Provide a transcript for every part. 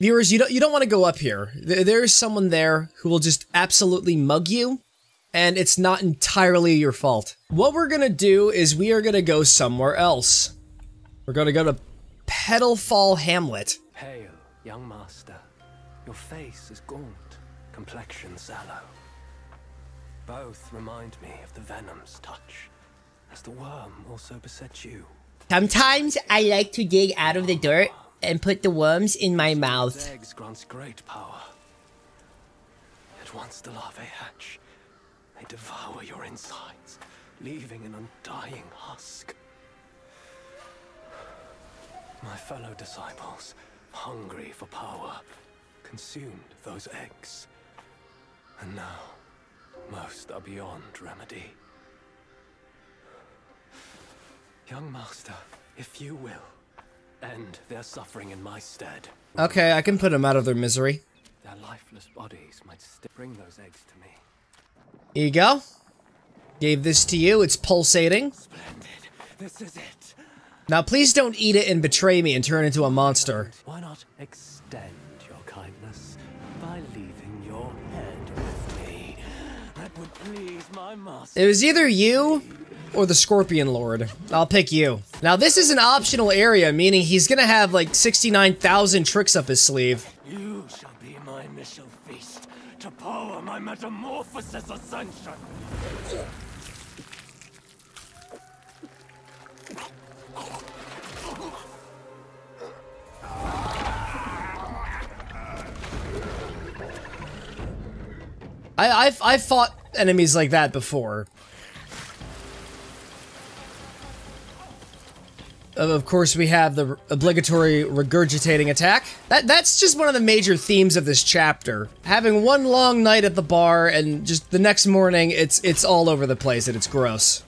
Viewers, you don't you don't want to go up here. There's someone there who will just absolutely mug you, and it's not entirely your fault. What we're gonna do is we are gonna go somewhere else. We're gonna go to Petalfall Hamlet. Hail, young master. Your face is gaunt, complexion sallow. Both remind me of the venom's touch, as the worm also besets you. Sometimes I like to dig out of the dirt and put the worms in my mouth. Eggs grants great power. Yet once the larvae hatch, they devour your insides, leaving an undying husk. My fellow disciples, hungry for power, consumed those eggs. And now, most are beyond remedy. Young master, if you will, end their suffering in my stead. Okay, I can put them out of their misery. Their lifeless bodies might still bring those eggs to me. Here you go. Gave this to you. It's pulsating. Splendid. This is it. Now, please don't eat it and betray me and turn into a monster. Why not extend your kindness by leaving your head with me? That would please my master. It was either you or the Scorpion Lord. I'll pick you. Now, this is an optional area, meaning he's gonna have like 69,000 tricks up his sleeve. You shall be my initial feast to power my metamorphosis ascension. I, I've, I've fought enemies like that before. Of course, we have the obligatory regurgitating attack. That That's just one of the major themes of this chapter. Having one long night at the bar and just the next morning, it's, it's all over the place and it's gross.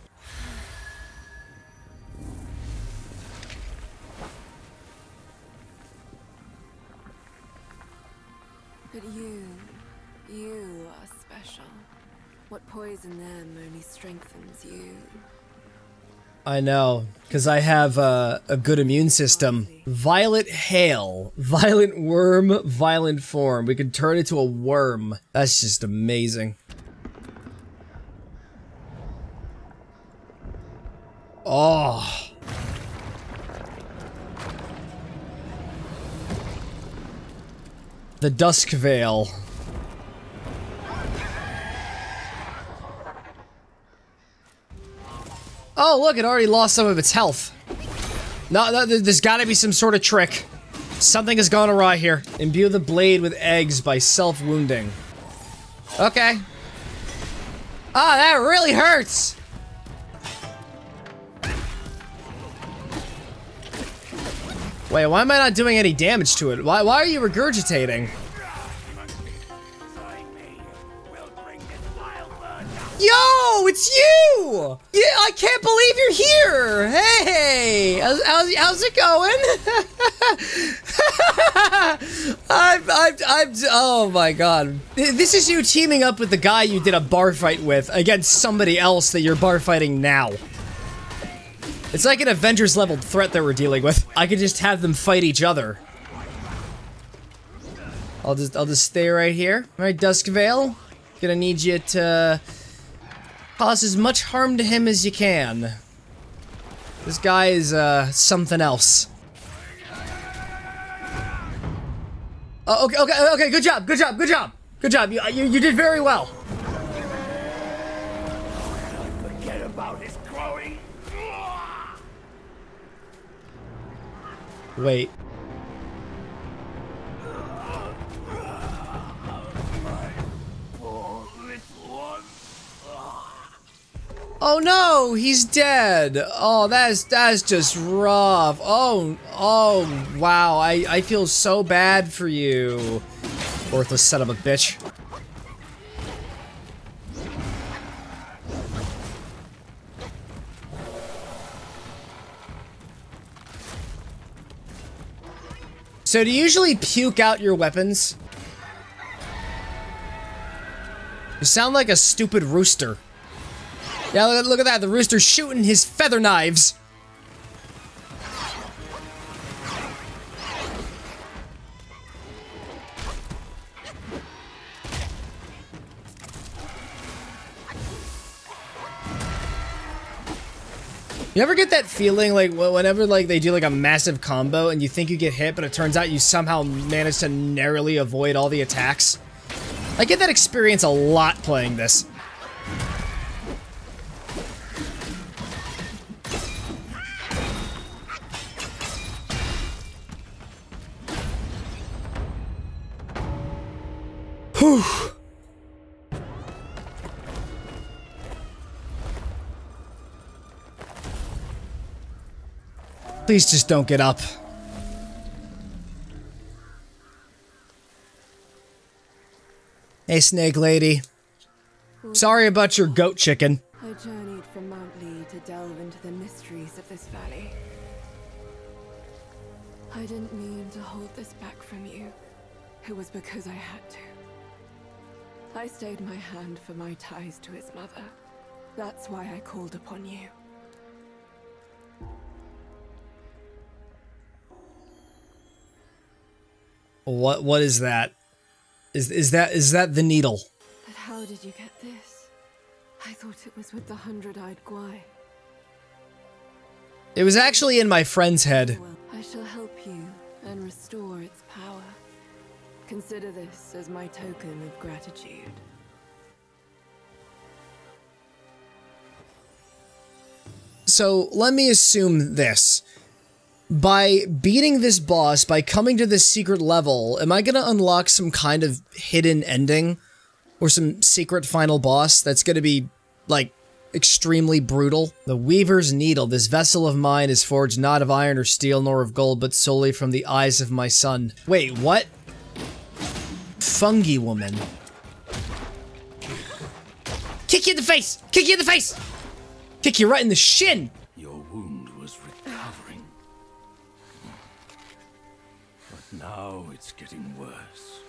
But you, you are special. What poison them only strengthens you. I know, because I have a good immune system. Violet Hail. Violent Worm, Violent Form. We can turn into a worm. That's just amazing. Oh. The Dusk Veil. Oh, look, it already lost some of its health. No, no there's gotta be some sort of trick. Something has gone awry here. Imbue the blade with eggs by self-wounding. Okay. Ah, that really hurts! Wait, why am I not doing any damage to it? Why, why are you regurgitating? It's you! Yeah, I can't believe you're here! Hey! How's, how's, how's it going? I'm, I'm, I'm, oh my god. This is you teaming up with the guy you did a bar fight with against somebody else that you're bar fighting now. It's like an Avengers level threat that we're dealing with. I could just have them fight each other. I'll just, I'll just stay right here. Alright, Dusk Veil. Gonna need you to cause as much harm to him as you can. This guy is, uh, something else. Oh, okay, okay, uh, okay, good job, good job, good job. Good job, you, uh, you, you did very well. Forget about his growing. Wait. Oh no, he's dead. Oh, that's that's just rough. Oh, oh, wow. I I feel so bad for you, worthless son of a bitch. So do you usually puke out your weapons? You sound like a stupid rooster. Yeah, look, look at that. The rooster's shooting his feather knives. You ever get that feeling like whenever like they do like a massive combo and you think you get hit, but it turns out you somehow manage to narrowly avoid all the attacks? I get that experience a lot playing this. Please just don't get up. Hey, Snake Lady. Sorry about your goat chicken. I journeyed from Mount Lee to delve into the mysteries of this valley. I didn't mean to hold this back from you. It was because I had to. I stayed my hand for my ties to his mother. That's why I called upon you. What what is that? Is is that is that the needle? But how did you get this? I thought it was with the hundred-eyed Gwai. It was actually in my friend's head. Well, I shall help you and restore its power. Consider this as my token of gratitude. So let me assume this. By beating this boss, by coming to this secret level, am I gonna unlock some kind of hidden ending? Or some secret final boss that's gonna be, like, extremely brutal? The Weaver's Needle. This vessel of mine is forged not of iron or steel nor of gold, but solely from the eyes of my son. Wait, what? Fungi woman. Kick you in the face! Kick you in the face! Kick you right in the shin! Getting worse.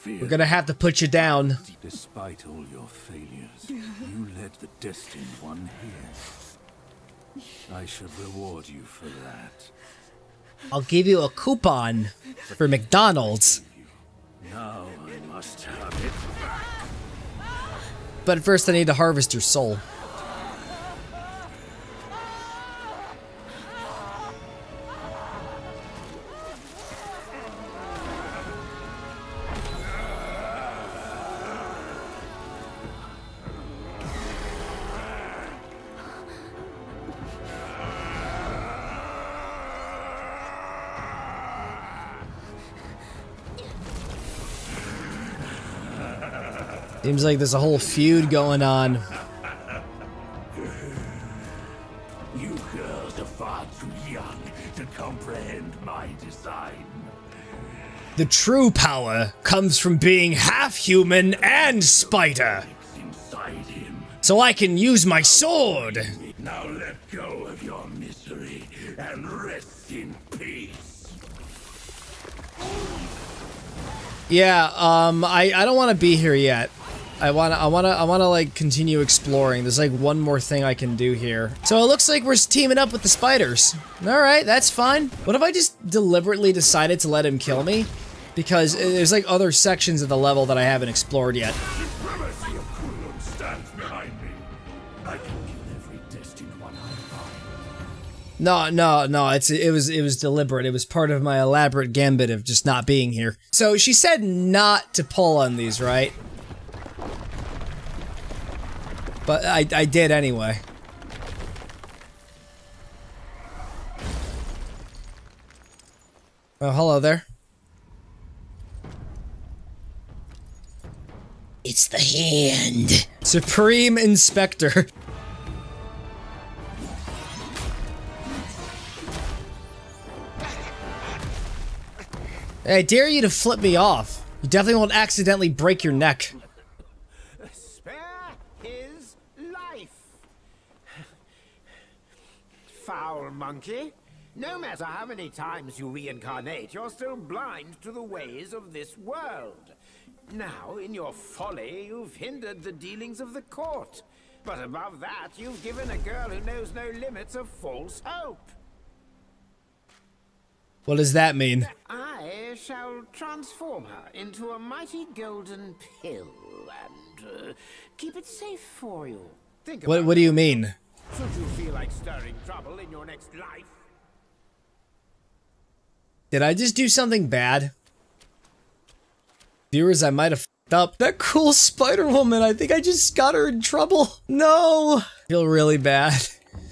Fear, We're gonna have to put you down. despite all your failures, you led the Destined One here. I should reward you for that. I'll give you a coupon for McDonald's. Now I must have it. But first I need to harvest your soul. Seems like there's a whole feud going on. You girls are far too young to comprehend my design. The true power comes from being half human and spider. It's inside him. So I can use my sword. Now let go of your misery and rest in peace. Yeah, um, I, I don't want to be here yet. I wanna, I wanna, I wanna like continue exploring. There's like one more thing I can do here. So it looks like we're teaming up with the spiders. All right, that's fine. What if I just deliberately decided to let him kill me? Because uh, there's like other sections of the level that I haven't explored yet. No, no, no. It's it was it was deliberate. It was part of my elaborate gambit of just not being here. So she said not to pull on these, right? But I I did anyway. Oh, hello there. It's the hand. Supreme Inspector. I dare you to flip me off. You definitely won't accidentally break your neck. Spare his life. No matter how many times you reincarnate, you're still blind to the ways of this world. Now, in your folly, you've hindered the dealings of the court. But above that, you've given a girl who knows no limits a false hope. What does that mean? I shall transform her into a mighty golden pill and uh, keep it safe for you. Think What What do you mean? Should you feel like stirring trouble in your next life? Did I just do something bad? Viewers, I might have f***ed up. That cool Spider-Woman, I think I just got her in trouble. No! I feel really bad.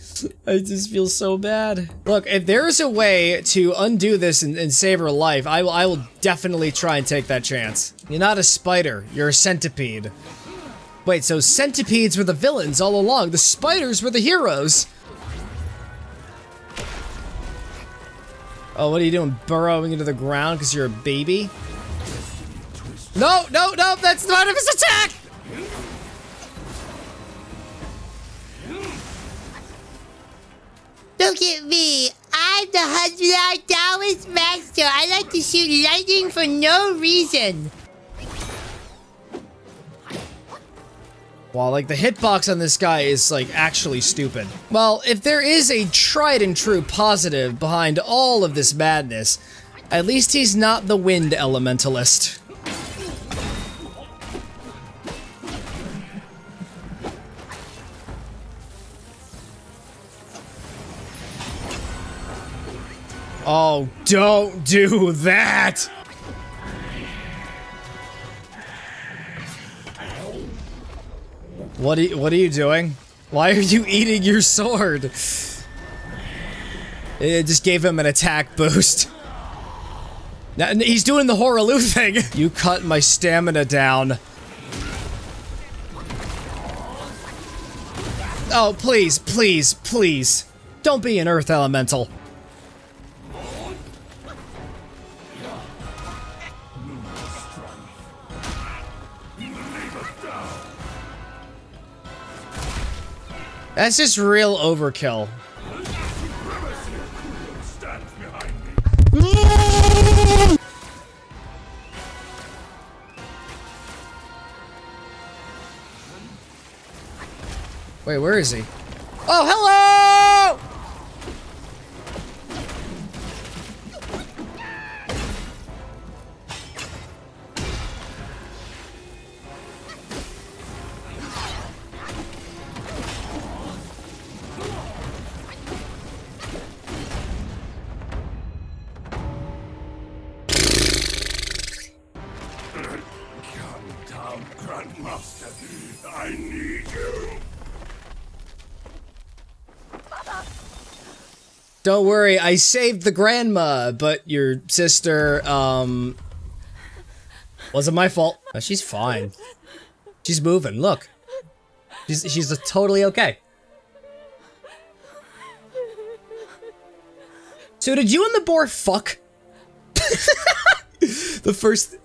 I just feel so bad. Look, if there's a way to undo this and, and, save her life, I will, I will definitely try and take that chance. You're not a spider, you're a centipede. Wait, so centipedes were the villains all along. The spiders were the heroes. Oh, what are you doing? Burrowing into the ground because you're a baby? No, no, no, that's not of his attack! Look at me. I'm the hundred dollars master. I like to shoot lightning for no reason. Well, like, the hitbox on this guy is, like, actually stupid. Well, if there is a tried and true positive behind all of this madness, at least he's not the wind elementalist. Oh, don't do that! What are you, what are you doing? Why are you eating your sword? It just gave him an attack boost. Now, he's doing the Hoarah Loux thing. You cut my stamina down. Oh, please, please, please. Don't be an Earth Elemental. That's just real overkill. Wait, where is he? Oh, hello! Don't worry, I saved the grandma, but your sister, um... Wasn't my fault. Oh, she's fine. She's moving, look. She's, she's totally okay. So did you and the boar fuck? the first...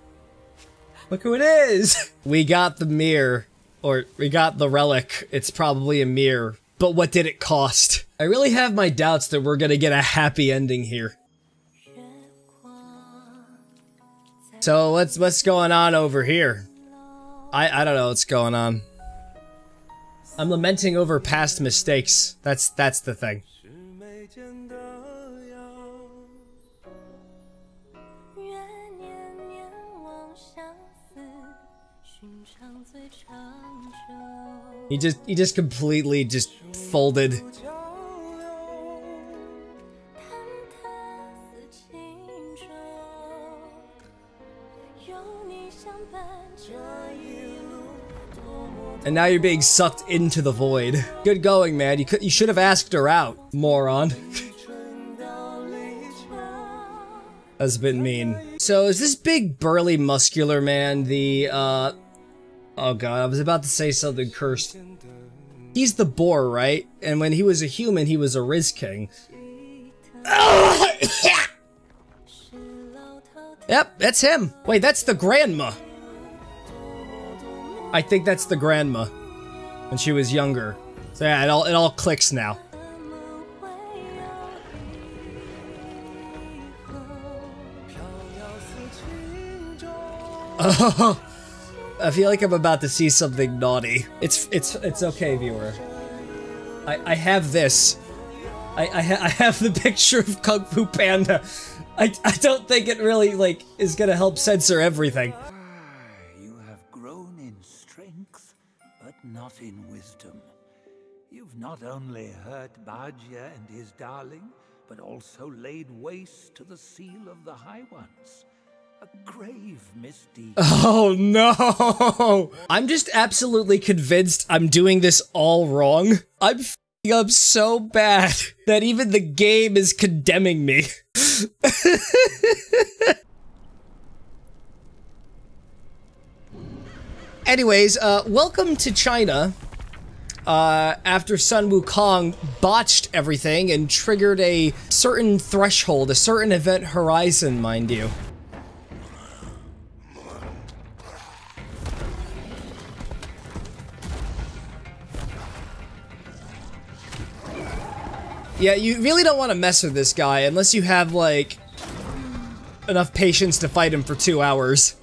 Look who it is! We got the mirror. Or, we got the relic. It's probably a mirror. But what did it cost? I really have my doubts that we're gonna get a happy ending here. So what's what's going on over here? I I don't know what's going on. I'm lamenting over past mistakes. That's that's the thing. He just he just completely just folded. And now you're being sucked into the void. Good going, man. You could you should have asked her out, moron. That's been mean. So is this big burly muscular man the uh Oh god, I was about to say something cursed. He's the boar, right? And when he was a human, he was a Riz King. yep, that's him. Wait, that's the grandma. I think that's the grandma. When she was younger. So yeah, it all, it all clicks now. Oh, I feel like I'm about to see something naughty. It's it's it's okay, viewer. I I have this. I I, ha I have the picture of Kung Fu Panda. I I don't think it really like is gonna help censor everything. Not only hurt Bajie and his darling, but also laid waste to the seal of the High Ones. A grave misdeed. Oh no! I'm just absolutely convinced I'm doing this all wrong. I'm f***ing up so bad that even the game is condemning me. Anyways, uh, welcome to China. Uh, after Sun Wukong botched everything and triggered a certain threshold, a certain event horizon, mind you. Yeah, you really don't want to mess with this guy unless you have, like, enough patience to fight him for two hours.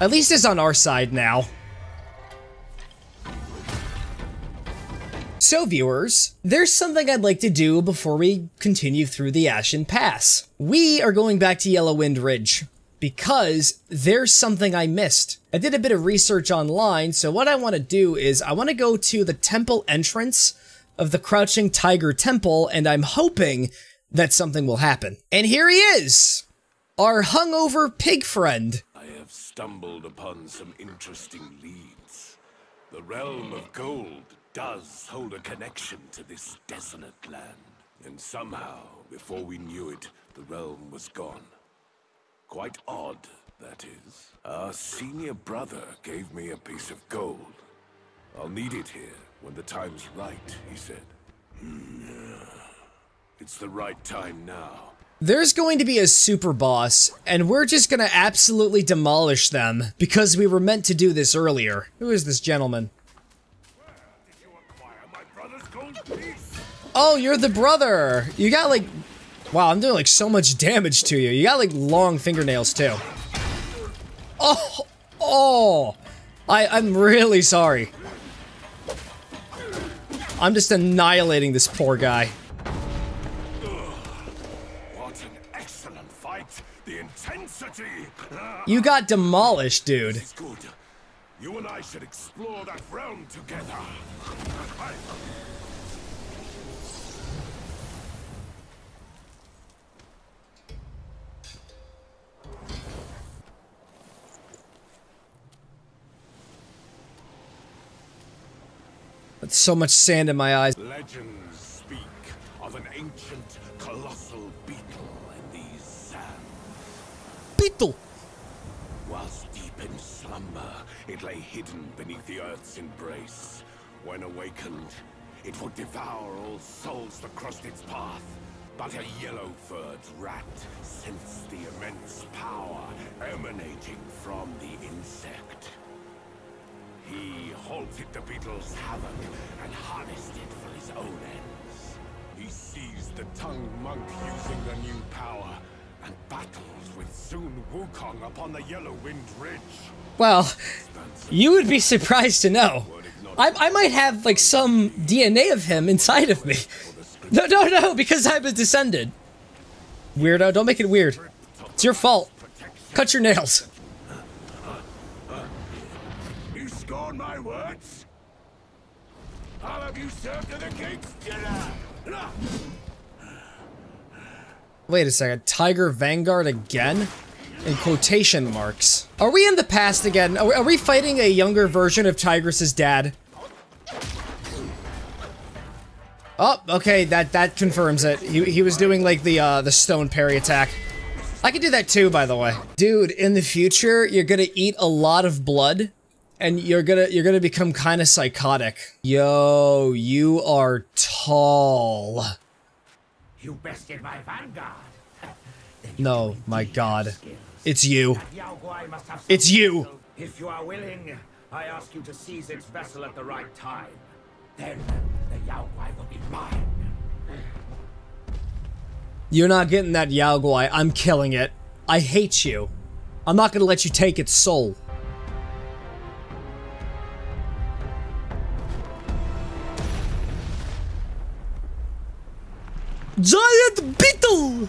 At least it's on our side now. So viewers, there's something I'd like to do before we continue through the Ashen Pass. We are going back to Yellow Wind Ridge because there's something I missed. I did a bit of research online, so what I want to do is I want to go to the temple entrance of the Crouching Tiger Temple, and I'm hoping that something will happen. And here he is! Our hungover pig friend. I have stumbled upon some interesting leads. The realm of gold does hold a connection to this desolate land. And somehow, before we knew it, the realm was gone. Quite odd, that is. Our senior brother gave me a piece of gold. I'll need it here when the time's right, he said. Hmm, It's the right time now. There's going to be a super boss, and we're just gonna absolutely demolish them because we were meant to do this earlier. Who is this gentleman? Oh, you're the brother! You got like... Wow, I'm doing like so much damage to you. You got like long fingernails too. Oh! Oh! I, I'm really sorry. I'm just annihilating this poor guy. What an excellent fight! The intensity! You got demolished, dude. You and I should explore that realm together. That's so much sand in my eyes. Legends speak of an ancient, colossal beetle in these sands. Beetle! Whilst deep in slumber, it lay hidden beneath the earth's embrace. When awakened, it would devour all souls that crossed its path. But a yellow-furred rat sensed the immense power emanating from the insect. He halted the beetle's havoc and harnessed it for his own ends. He seized the Tang Monk using the new power and battles with Sun Wukong upon the Yellow Wind Ridge. Well, you would be surprised to know. I, I might have like some DNA of him inside of me. No, no, no, because I'm a descendant. Weirdo, don't make it weird. It's your fault. Cut your nails. You the! Wait a second. Tiger Vanguard again? In quotation marks. Are we in the past again? Are we, are we fighting a younger version of Tigress's dad? Oh, okay, that that confirms it. He, he was doing like the uh, the stone parry attack. I can do that too, by the way. Dude, in the future, you're gonna eat a lot of blood, and you're gonna you're gonna become kind of psychotic. Yo, you are tall. You bested my vanguard. No, my God, it's you. Yao Guai must have some It's you. If you are willing, I ask you to seize its vessel at the right time. Then the Yao Guai will be mine. You're not getting that Yao Guai. I'm killing it. I hate you. I'm not gonna let you take its soul. Giant Beetle!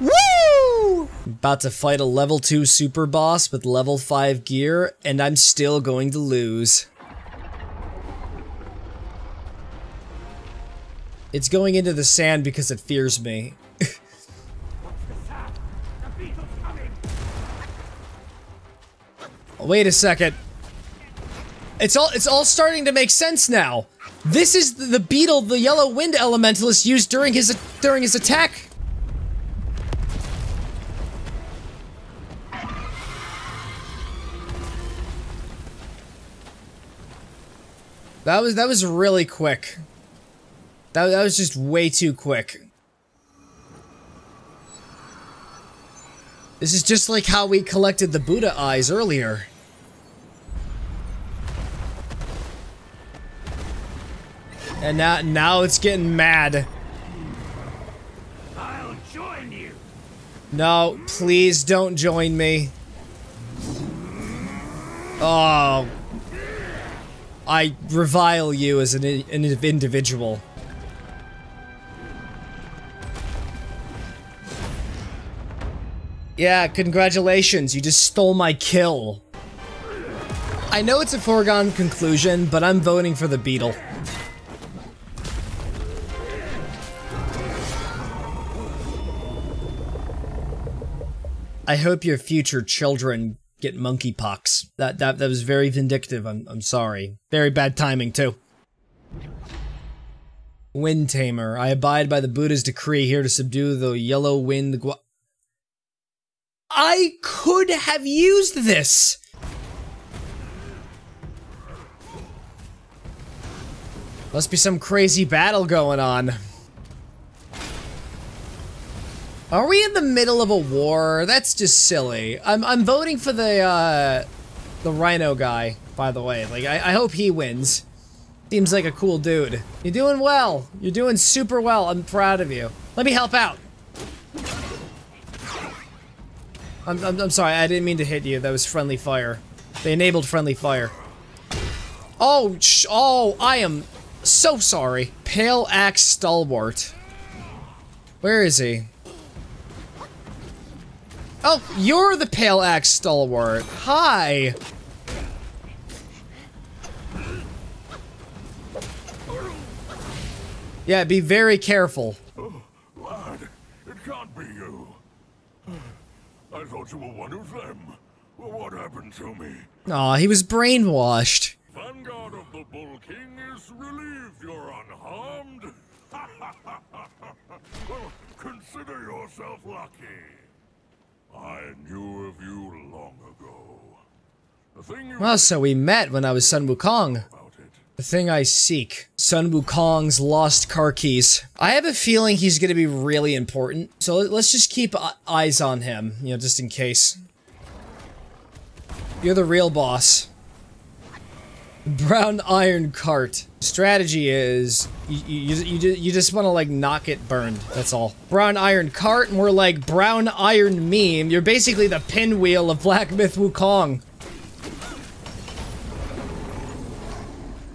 Woo! About to fight a level 2 super boss with level 5 gear, and I'm still going to lose. It's going into the sand because it fears me. Wait a second. It's all it's all starting to make sense now. This is the beetle the yellow wind elementalist used during his during his attack. That was that was really quick. That, that was just way too quick. This is just like how we collected the Buddha eyes earlier. And now, now it's getting mad. I'll join you. No, please don't join me. Oh. I revile you as an, an individual. Yeah, congratulations, you just stole my kill. I know it's a foregone conclusion, but I'm voting for the beetle. I hope your future children get monkeypox. That that that was very vindictive. I'm I'm sorry. Very bad timing too. Wind Tamer. I abide by the Buddha's decree here to subdue the yellow wind. I could have used this. Must be some crazy battle going on. Are we in the middle of a war? That's just silly. I'm I'm voting for the uh the rhino guy, by the way. Like I, I hope he wins. Seems like a cool dude. You're doing well. You're doing super well. I'm proud of you. Let me help out. I'm, I'm, I'm sorry, I didn't mean to hit you. That was friendly fire. They enabled friendly fire. Oh, oh, I am so sorry. Pale Axe Stalwart. Where is he? Oh, you're the Pale Axe Stalwart. Hi. Yeah, be very careful. Oh, lad, it can't be you. I thought you were one of them. Well, what happened to me? Aw, he was brainwashed. Vanguard of the Bull King is relieved you're unharmed. well, consider yourself lucky. I knew of you long ago. The thing you Well, so we met when I was Sun Wukong. The thing I seek. Sun Wukong's lost car keys. I have a feeling he's gonna be really important, so let- let's just keep eyes on him, you know, just in case. You're the real boss. Brown iron cart. Strategy is you you, you, you just want to like knock it burned. That's all. Brown iron cart, more like brown iron meme. You're basically the pinwheel of Black Myth Wukong.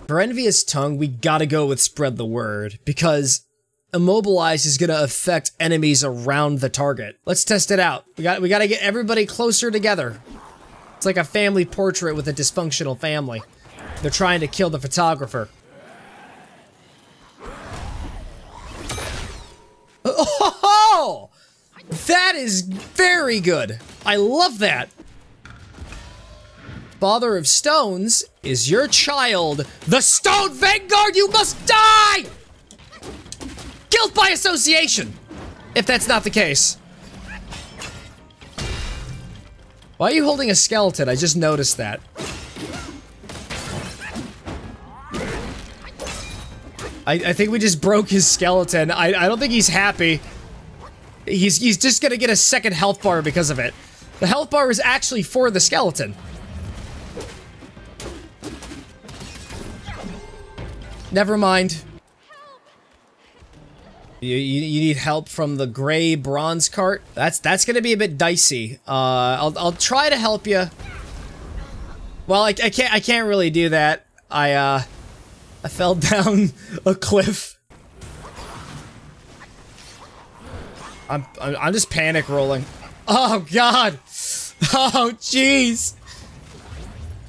For Envious Tongue, we gotta go with Spread the Word, because Immobilize is gonna affect enemies around the target. Let's test it out. We got we gotta get everybody closer together. It's like a family portrait with a dysfunctional family. They're trying to kill the photographer. Oh, that is very good. I love that. Father of Stones is your child. The Stone Vanguard, you must die! Guilt by association! If that's not the case. Why are you holding a skeleton? I just noticed that. I, I think we just broke his skeleton. I, I don't think he's happy. He's, he's just gonna get a second health bar because of it. The health bar is actually for the skeleton. Never mind. You, you, you need help from the gray bronze cart? That's that's gonna be a bit dicey. Uh, I'll, I'll try to help you. Well, I, I can't I can't really do that. I uh I fell down a cliff. I'm I'm just panic rolling. Oh god. Oh jeez.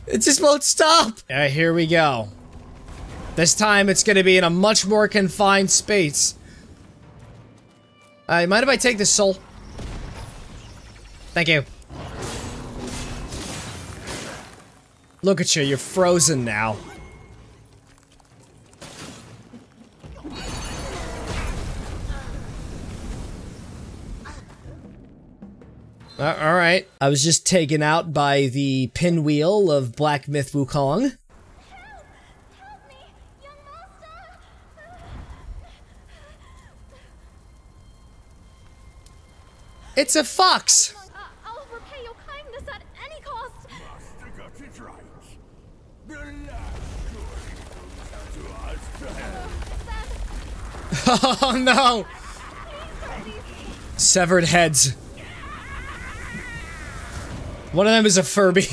It just won't stop. Alright, here we go. This time it's gonna be in a much more confined space. Uh, mind if I take this soul? Thank you. Look at you, you're frozen now. Uh, all right. I was just taken out by the pinwheel of Black Myth Wukong. It's a fox! I'll repay your kindness at any cost. Master got it right. The last goes to us. Oh no! Severed heads. One of them is a Furby.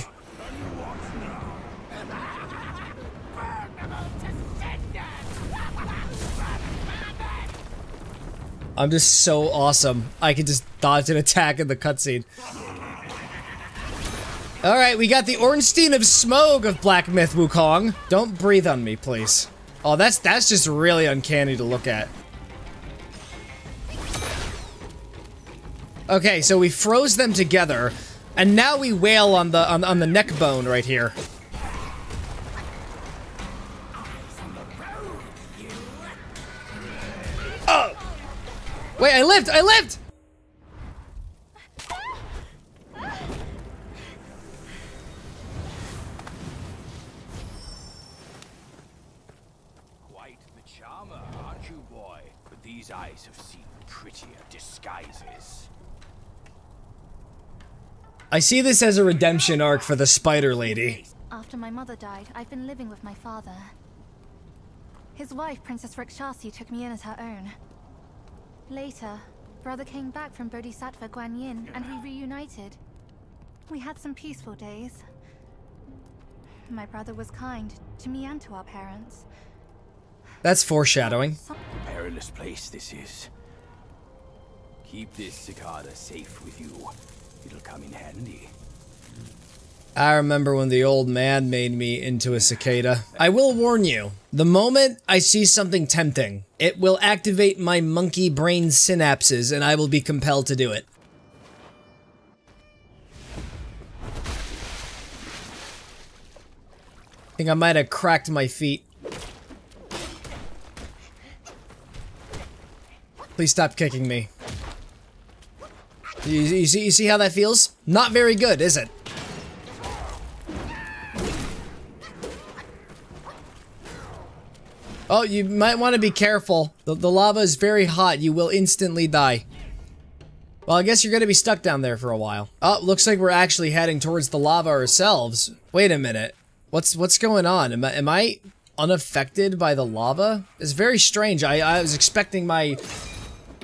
I'm just so awesome. I can just dodge an attack in the cutscene. Alright, we got the Ornstein of Smough of Black Myth Wukong. Don't breathe on me, please. Oh, that's that's just really uncanny to look at. Okay, so we froze them together, and now we wail on the on, on the neck bone right here. Oh! Wait, I lived! I lived! I see this as a redemption arc for the Spider Lady. After my mother died, I've been living with my father. His wife, Princess Rakshasi, took me in as her own. Later, brother came back from Bodhisattva Guan Yin, and we reunited. We had some peaceful days. My brother was kind to me and to our parents. That's foreshadowing. Perilous place this is. Keep this cicada safe with you. It'll come in handy. I remember when the old man made me into a cicada. I will warn you, the moment I see something tempting, it will activate my monkey brain synapses and I will be compelled to do it. I think I might have cracked my feet. Please stop kicking me. You, you, see, you see how that feels? Not very good, is it? Oh, you might want to be careful. The, the lava is very hot. You will instantly die. Well, I guess you're going to be stuck down there for a while. Oh, looks like we're actually heading towards the lava ourselves. Wait a minute. What's what's going on? Am I, am I unaffected by the lava? It's very strange. I, I was expecting my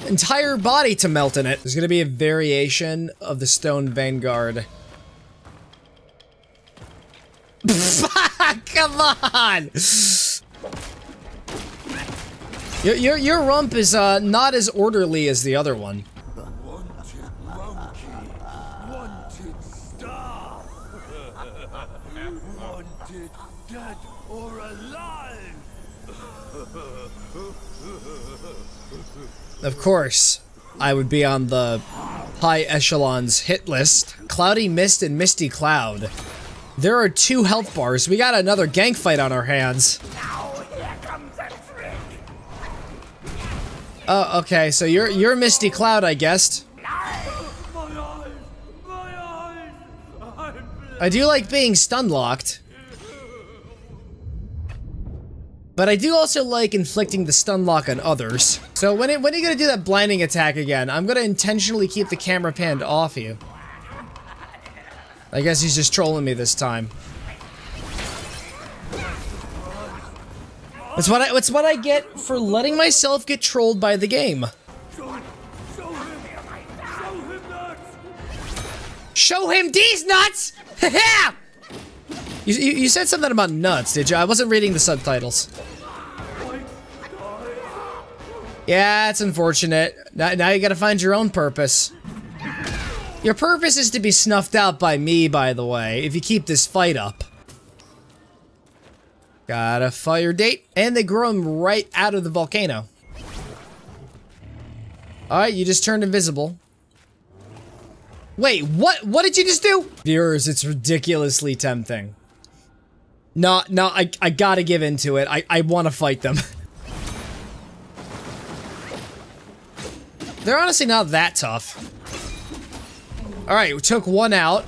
entire body to melt in it. There's to be a variation of the Stone Vanguard. Come on! Your, your, your rump is uh, not as orderly as the other one. Of course, I would be on the high echelons hit list. Cloudy Mist and Misty Cloud. There are two health bars. We got another gank fight on our hands. Oh, okay. So you're you're Misty Cloud, I guessed. I do like being stun locked. But I do also like inflicting the stun lock on others. So when, it, when are you gonna do that blinding attack again? I'm gonna intentionally keep the camera panned off you. I guess he's just trolling me this time. That's what I, it's what I get for letting myself get trolled by the game. Show him these nuts! you, you, you said something about nuts, did you? I wasn't reading the subtitles. Yeah, it's unfortunate. Now, now you gotta find your own purpose. Your purpose is to be snuffed out by me, by the way, if you keep this fight up. Got a fire date. And they grow them right out of the volcano. Alright, you just turned invisible. Wait, what? What did you just do? Viewers, it's ridiculously tempting. No, no, I, I gotta give into it. I, I want to fight them. They're honestly not that tough. Alright, we took one out.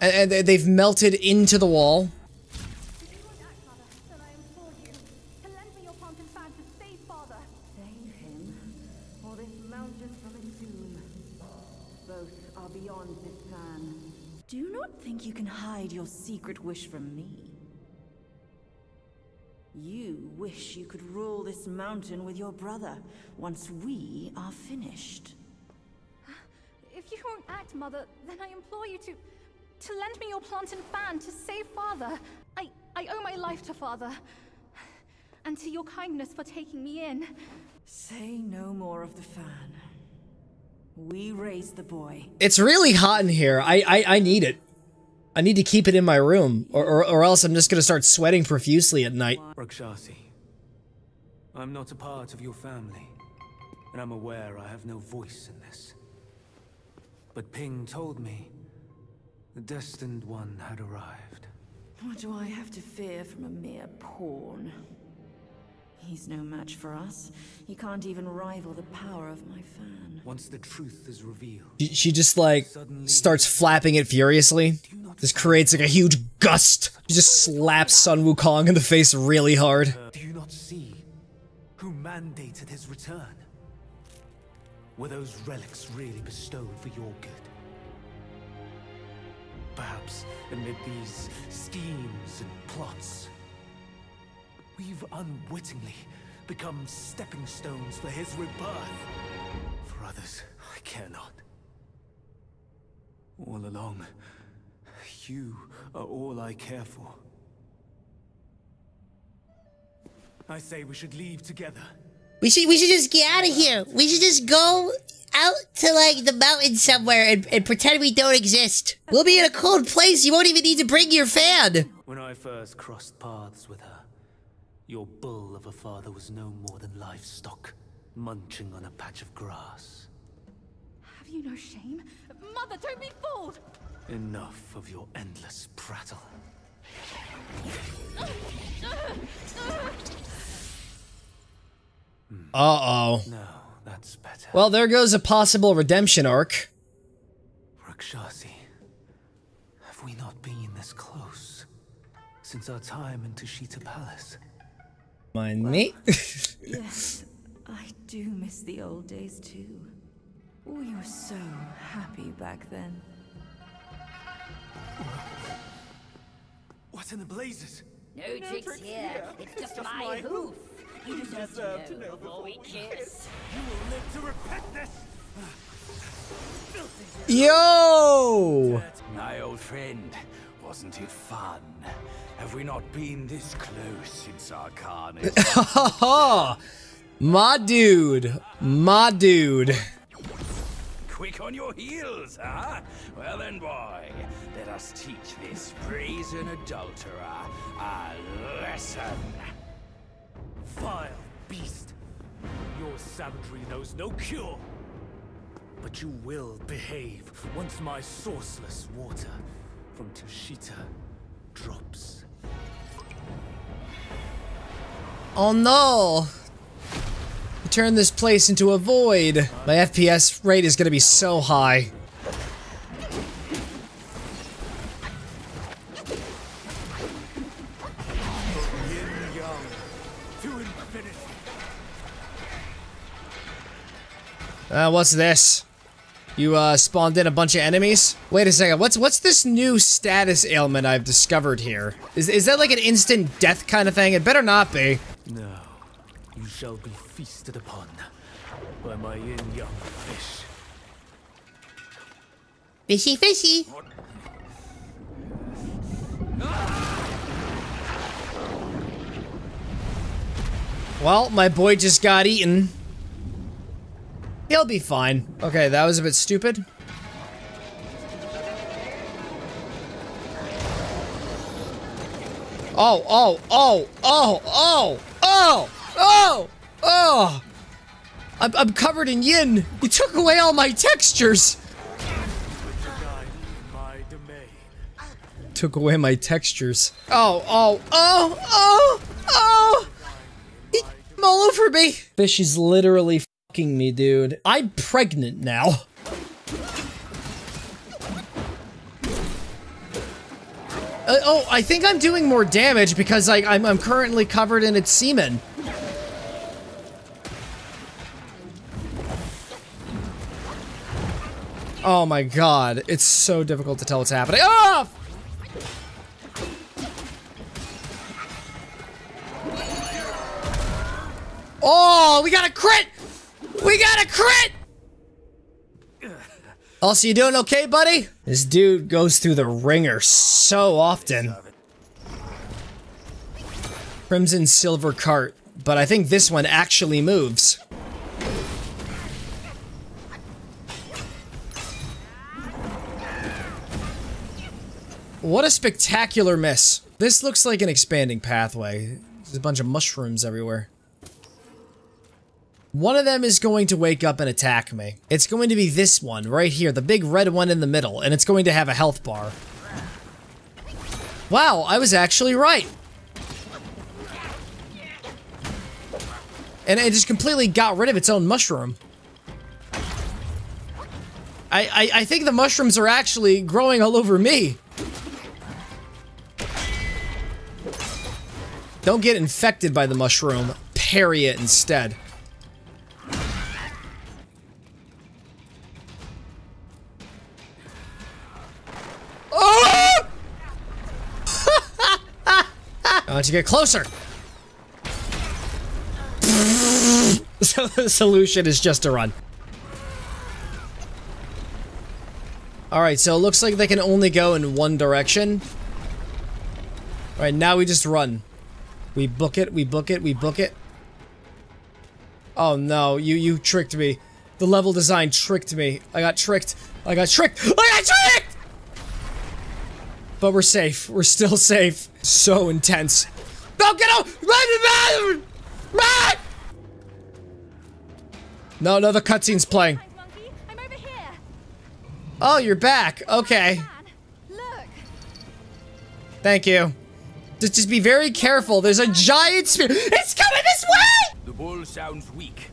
And, and they've melted into the wall. Do not think you can hide your secret wish from me. You wish you could rule this mountain with your brother once we are finished. If you won't act, Mother, then I implore you to... to lend me your plantain fan to save Father. I... I owe my life to Father. And to your kindness for taking me in. Say no more of the fan. We raised the boy. It's really hot in here. I, I, I need it. I need to keep it in my room, or, or, or else I'm just gonna start sweating profusely at night. Rakshasi, I'm not a part of your family, and I'm aware I have no voice in this. But Ping told me the destined one had arrived. What do I have to fear from a mere pawn? He's no match for us. He can't even rival the power of my fan. Once the truth is revealed, She, she just like starts flapping it furiously. This creates like a huge gust. She just slaps Sun Wukong in the face really hard. Uh, do you not see who mandated his return? Were those relics really bestowed for your good? Perhaps amid these schemes and plots, we've unwittingly become stepping stones for his rebirth. For others, I care not. All along, you are all I care for. I say we should leave together. We should we should just get out of here. We should just go out to like the mountain somewhere and, and pretend we don't exist. We'll be in a cold place. You won't even need to bring your fan. When I first crossed paths with her, your bull of a father was no more than livestock, munching on a patch of grass. Have you no shame? Mother, don't be fooled! Enough of your endless prattle. Uh-oh. No, that's better. Well, there goes a possible redemption arc. Rakshasi, have we not been this close since our time in Tushita Palace? Mind me? Yes, I do miss the old days too. We were so happy back then. What in the blazes? No, tricks here. It's just, my, hoof. You deserve, to, know before we kiss. You will live to repent this! Yo! My old friend, wasn't it fun? Have we not been this close since our carnage? My dude. My dude. Quick on your heels, huh? Well then, boy, let us teach this brazen adulterer a lesson. Vile beast! Your savagery knows no cure! But you will behave once my sourceless water from Tushita drops. Oh no! You turn this place into a void. My FPS rate is gonna be so high. Uh, what's this? You, uh, spawned in a bunch of enemies? Wait a second, what's what's this new status ailment I've discovered here? Is, is that like an instant death kind of thing? It better not be. No, you shall be feasted upon by my Yin Yang fish. Fishy, fishy. Well, my boy just got eaten. He'll be fine. Okay, that was a bit stupid. Oh, oh, oh, oh, oh, oh, oh, oh! I'm, I'm covered in yin. You took away all my textures. Took away my textures. Oh, oh, oh, oh, oh! I'm all over me. Fish is literally fucking me, dude. I'm pregnant now. Uh, oh, I think I'm doing more damage because I, I'm, I'm currently covered in its semen. Oh my god, it's so difficult to tell what's happening. Ah! Oh, we got a crit! We got a crit! Also, you doing okay, buddy? This dude goes through the ringer so often. Crimson Silver Cart, but I think this one actually moves. What a spectacular miss. This looks like an expanding pathway. There's a bunch of mushrooms everywhere. One of them is going to wake up and attack me. It's going to be this one right here, the big red one in the middle, and it's going to have a health bar. Wow, I was actually right. And it just completely got rid of its own mushroom. I, I, I think the mushrooms are actually growing all over me. Don't get infected by the mushroom. Parry it instead. Want you get closer. so the solution is just to run. Alright, so it looks like they can only go in one direction. Alright, now we just run. We book it, we book it, we book it. Oh no, you you tricked me. The level design tricked me. I got tricked. I got tricked. I got tricked! But we're safe. We're still safe. So intense. Go get out! Run, run, run! No, no, the cutscene's playing. Oh, you're back. Okay. Thank you. Just, just be very careful. There's a giant spear. It's coming this way! The bull sounds weak.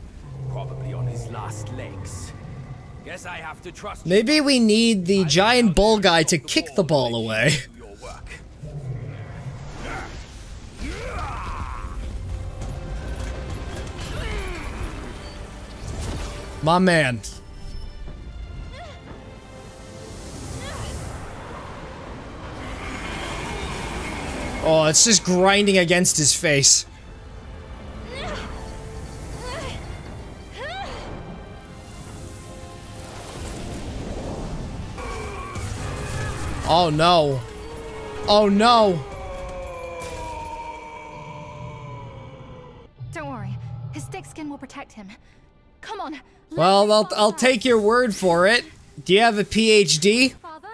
Probably on his last legs. Guess I have to trust Maybe we need the giant bull guy to kick the ball away. My man. Oh, it's just grinding against his face. Oh no. Oh no. Don't worry. His thick skin will protect him. Come on. Well, I'll, I'll take your word for it. Do you have a PhD? Father,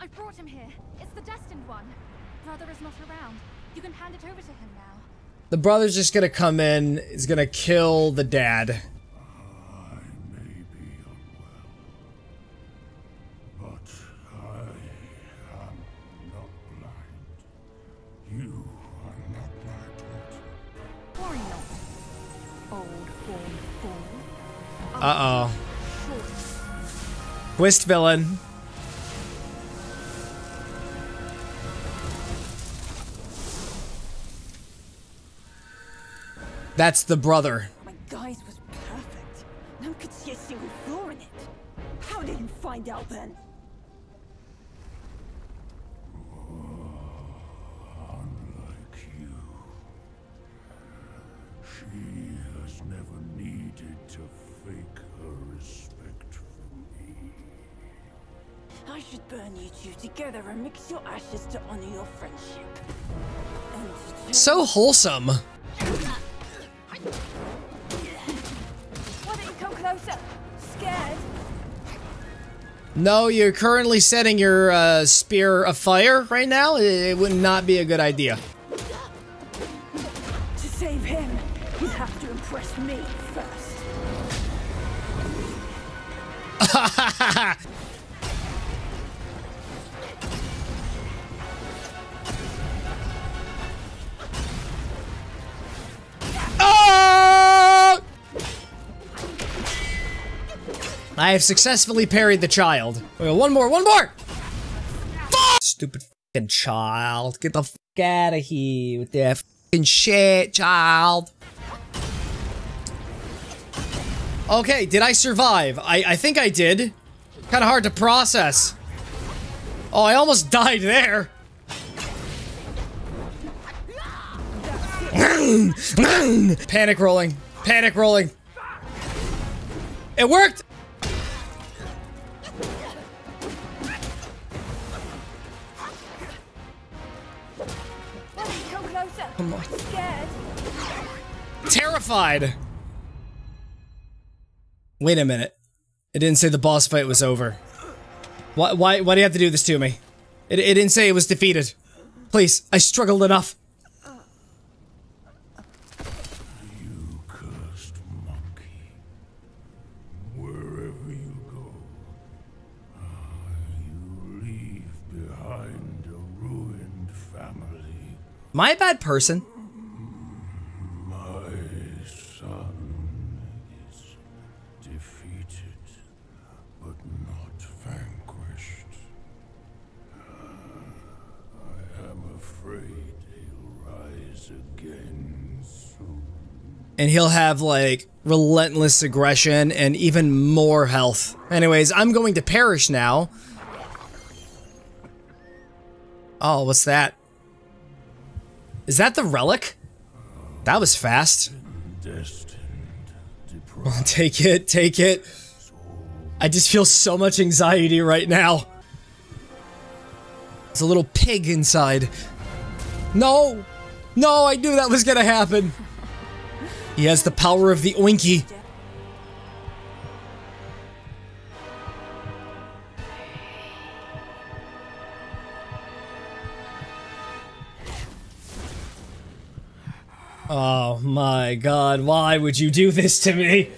I brought him here. It's the destined one. Brother is not around. You can hand it over to him now. The brother's just gonna come in, He's gonna kill the dad. Uh-oh. Twist villain. That's the brother. My guise was perfect. Could see a single flaw in it. How did you find out then? I should burn you two together and mix your ashes to honor your friendship. So wholesome. Why don't you come closer? Scared? No, you're currently setting your uh, spear afire right now. It, it would not be a good idea. I have successfully parried the child. One more, one more! Stupid fucking child. Get the fuck out of here with that fucking shit, child. Okay, did I survive? I, I think I did. Kind of hard to process. Oh, I almost died there. Panic rolling. Panic rolling. It worked! Come scared. Terrified. Wait a minute. It didn't say the boss fight was over. Why, why, why do you have to do this to me? It, it didn't say it was defeated. Please, I struggled enough. Am I a bad person? And he'll have like relentless aggression and even more health. Anyways, I'm going to perish now. Oh, what's that? Is that the relic? That was fast. Take it, take it. I just feel so much anxiety right now. There's a little pig inside. No! No, I knew that was gonna happen. He has the power of the oinky. My god, why would you do this to me?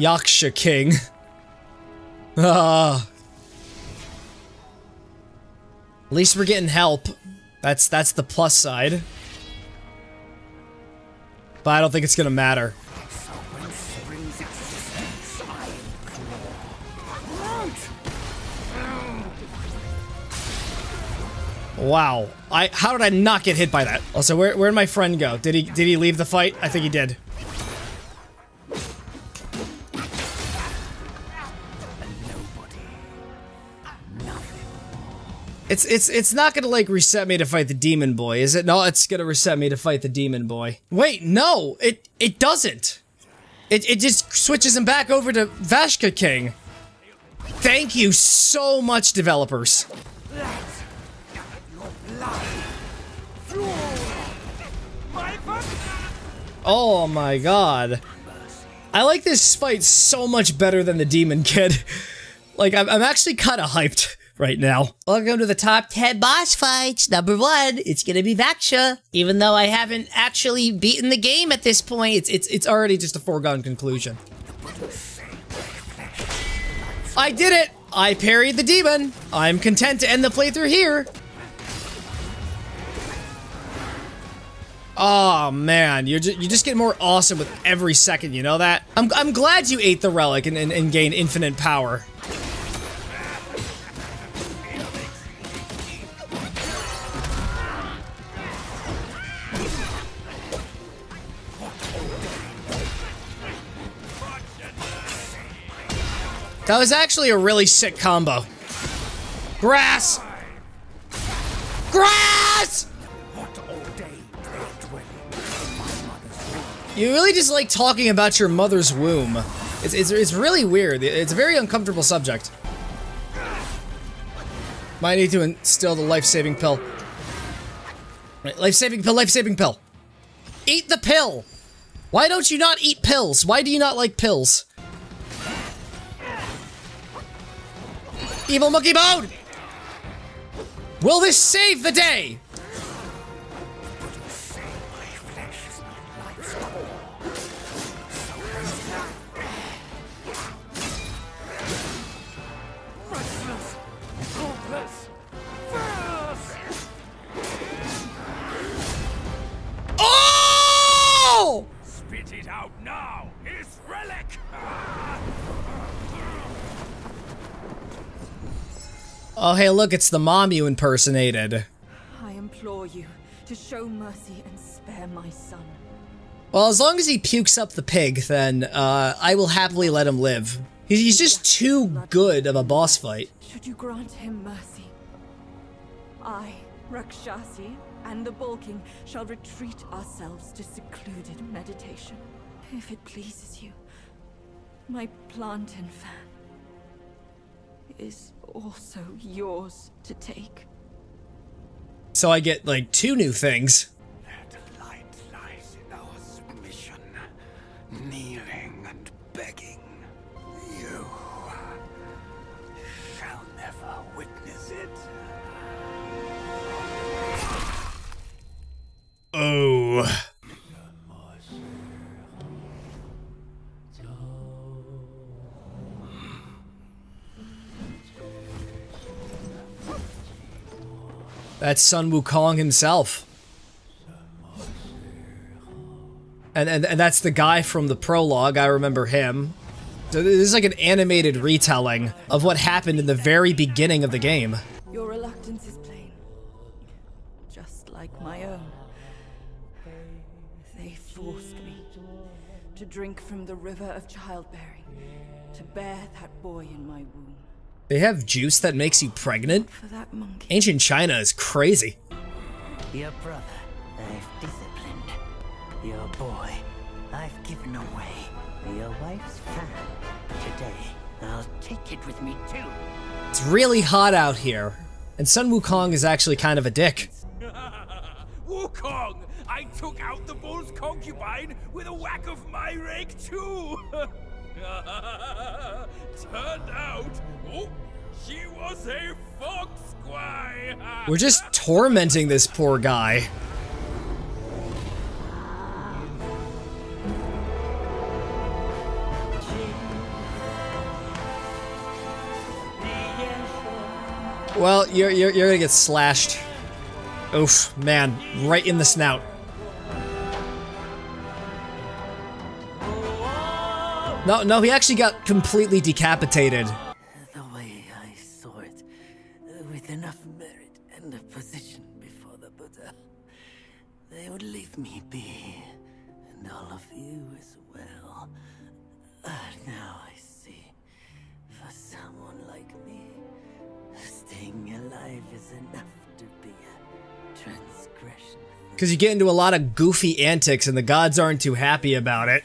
Yaksha King. Ah. At least we're getting help. That's that's the plus side. But I don't think it's gonna matter. Wow. I how did I not get hit by that? Also, where where'd my friend go? Did he did he leave the fight? I think he did. It's it's it's not gonna like reset me to fight the demon boy, is it? No, it's gonna reset me to fight the demon boy. Wait, no, it it doesn't. It it just switches him back over to Yaksha King. Thank you so much, developers. Oh my god. I like this fight so much better than the Demon Kid. like, I'm, I'm actually kind of hyped right now. Welcome to the top 10 boss fights. Number one, it's gonna be Yaksha. Even though I haven't actually beaten the game at this point, it's, it's, it's already just a foregone conclusion. I did it! I parried the demon. I'm content to end the playthrough here. Oh man, you're ju you just get more awesome with every second, you know that? I'm, I'm glad you ate the relic and, and, and gained infinite power. That was actually a really sick combo. Grass! Grass! You really just like talking about your mother's womb. It's, it's, it's really weird. It's a very uncomfortable subject. Might need to instill the life-saving pill. Right, life-saving pill, life-saving pill. Eat the pill! Why don't you not eat pills? Why do you not like pills? Evil monkey mode! Will this save the day? Oh, hey, look, it's the mom you impersonated. I implore you to show mercy and spare my son. Well, as long as he pukes up the pig, then uh, I will happily let him live. He's, just too good of a boss fight. Should you grant him mercy, I, Rakshasi, and the Bull King shall retreat ourselves to secluded meditation. If it pleases you, my plantain fan is also yours to take. So I get like two new things. Light lies in our submission, kneeling and begging. You shall never witness it. Oh. That's Sun Wukong himself. And, and and that's the guy from the prologue, I remember him. This is like an animated retelling of what happened in the very beginning of the game. Your reluctance is plain, just like my own. They forced me to drink from the river of childbearing, to bear that boy in my womb. They have juice that makes you pregnant? For that monkey. Ancient China is crazy. Your brother, I've disciplined. Your boy, I've given away. Your wife's fan. Today, I'll take it with me too. It's really hot out here. And Sun Wukong is actually kind of a dick. Wukong! I took out the bull's concubine with a whack of my rake too! Turned out, oh, she was a fox squire! We're just tormenting this poor guy. Well, you're, you're, you're gonna get slashed. Oof, man, right in the snout. No, no, he actually got completely decapitated. The way I saw it, uh, with enough merit and a position before the Buddha, they would leave me be, and all of you as well. But now I see, for someone like me, staying alive is enough to be a transgression. Because you get into a lot of goofy antics and the gods aren't too happy about it.